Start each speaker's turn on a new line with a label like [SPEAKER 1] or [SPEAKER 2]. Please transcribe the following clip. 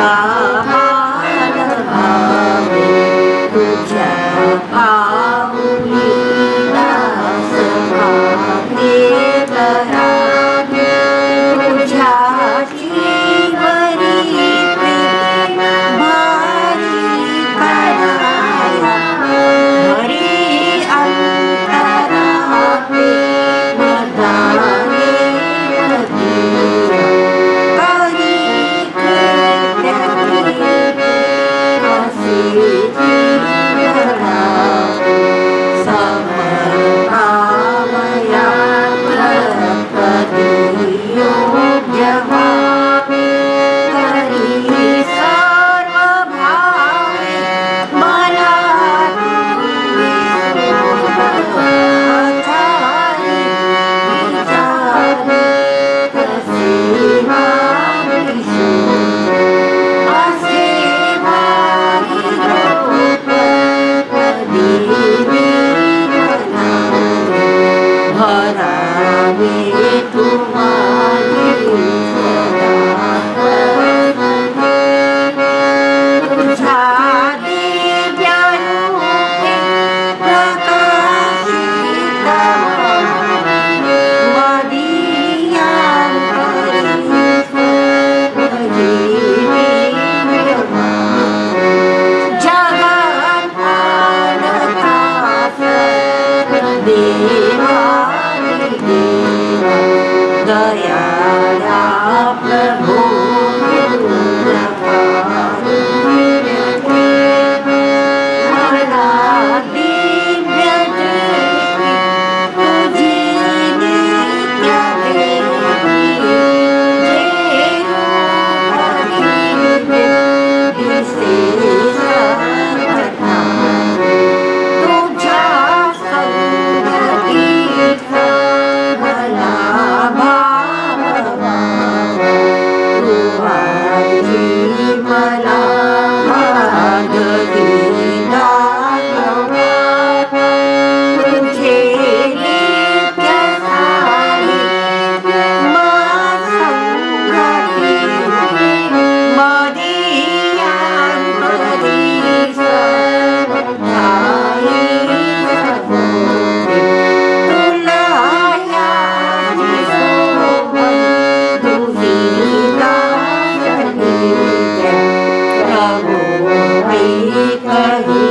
[SPEAKER 1] कही Hallelujah.